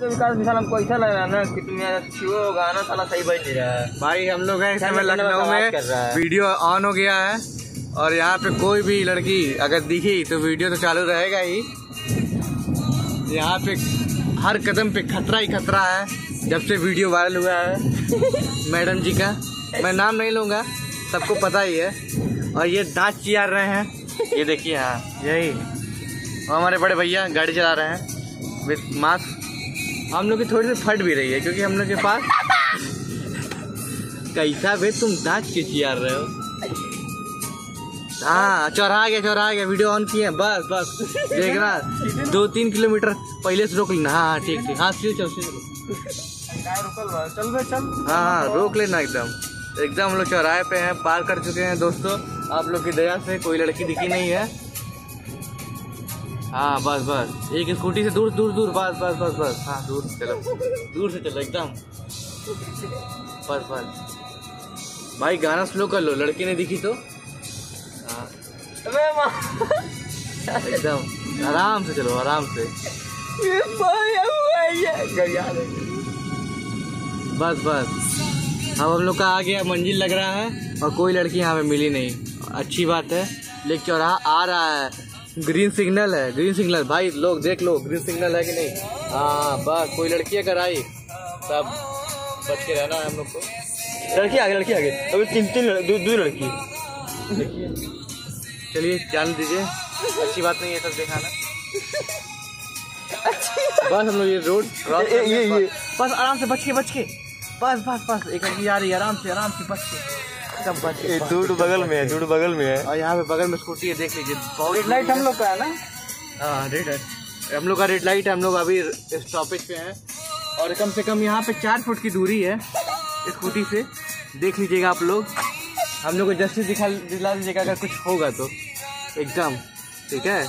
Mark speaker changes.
Speaker 1: तो विकास विशाल हमको ऐसा लग रहा है ना कि शिव गाना साला सही बज नहीं रहा। है
Speaker 2: भाई हम लोग हैं इस समय लखनऊ में। वीडियो ऑन हो गया है और यहाँ पे कोई भी लड़की अगर दिखी तो वीडियो तो चालू रहेगा ही। यहाँ पे हर कदम पे खतरा ही खतरा है जब से वीडियो वायरल हुआ है। मैडम जी का। मैं नाम नहीं लूँगा सबको पता ही है। और ये दांत चियार रहे हैं। ये देखिए हाँ यही। और हमारे बड़े भैया गाड़ी चला रहे हैं। With mask. हम लोग की थोड़ी सी फट भी रही है, क्योंकि हम लोग के पास कैसा बे तुम दांत के चियार रहे हो। हाँ चौराहा गया चौराहा गया, वीडियो ऑन किए बस बस। देखना दो तीन किलोमीटर पहले से रोक लेना। हाँ हाँ ठीक ठीक। हाँ चलो चलो, चल। हाँ हाँ रोक लेना एकदम। एकदम हम लोग चौराहे पे हैं, पार कर चुके हैं, दोस्तों। आप लोग की दया से कोई लड़की दिखी नहीं है। हाँ बस बस। एक स्कूटी से दूर दूर दूर बस बस बस बस। हाँ दूर से चलो। दूर से चलो एकदम। बस बस। भाई गाना स्लो कर लो लड़की ने दिखी तो। हाँ। एकदम। आराम से चलो आराम से। बस बस। अब हम लोग का आ गया मंजिल लग रहा है और कोई लड़की यहाँ पे मिली नहीं। अच्छी बात है। लेकिन चौराहा आ रहा है। ग्रीन सिग्नल है ग्रीन सिग्नल भाई लोग देख लो ग्रीन सिग्नल है कि नहीं? हाँ बस कोई लड़की अगर आई तब बच के रहना है हम लोग को।
Speaker 1: लड़की आगे लड़की आगे। अबे तीन तीन दो दो लड़की।
Speaker 2: चलिए जान दीजिए। अच्छी बात नहीं है सब दिखाना। बस हम लोग ये रोड क्रॉस
Speaker 1: ये- ये-
Speaker 2: बस आराम से बच के बच के। बस बस बस। एक लड़की आ रही है आराम से आराम से बच के।
Speaker 1: दूर बगल में है दूर बगल में है।
Speaker 2: और यहाँ पे बगल में स्कूटी है देख लीजिए।
Speaker 1: रेड लाइट हम लोग का है ना?
Speaker 2: हाँ रेड है। हम लोग का रेड लाइट हम लोग अभी स्टॉपेज पे हैं। और कम से कम यहाँ पे चार फुट की दूरी है स्कूटी से। देख लीजिएगा आप लोग। हम लोग को जस्टिस दिखा दिला दीजिएगा अगर कुछ होगा तो। एकदम ठीक है?